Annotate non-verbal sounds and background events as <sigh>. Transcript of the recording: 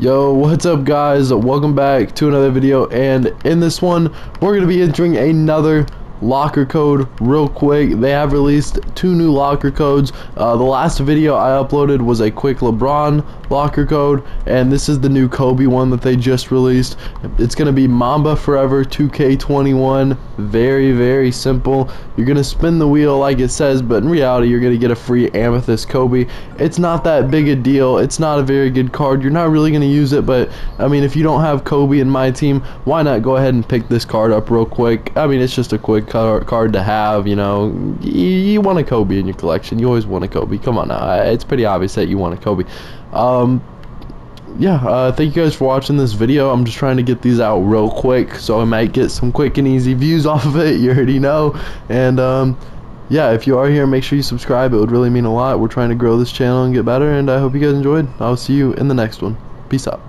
Yo, what's up guys? Welcome back to another video and in this one we're going to be entering another locker code real quick. They have released two new locker codes. Uh, the last video I uploaded was a quick LeBron locker code and this is the new Kobe one that they just released. It's gonna be Mamba Forever 2K21 very very simple. You're gonna spin the wheel like it says but in reality you're gonna get a free amethyst Kobe. It's not that big a deal. It's not a very good card. You're not really gonna use it but I mean if you don't have Kobe in my team why not go ahead and pick this card up real quick? I mean it's just a quick card to have. You know, you, you, want a Kobe in your collection. You always want a Kobe. Come on now, it's pretty obvious that you want a Kobe. Um, yeah, uh, thank you guys for watching this video. I'm just trying to get these out real quick, so I might get some quick and easy views <laughs> off of it. You already know, and um, yeah, if you are here, make sure you subscribe. It would really mean a lot. We're trying to grow this channel and get better, and I hope you guys enjoyed. I'll see you in the next one. Peace out.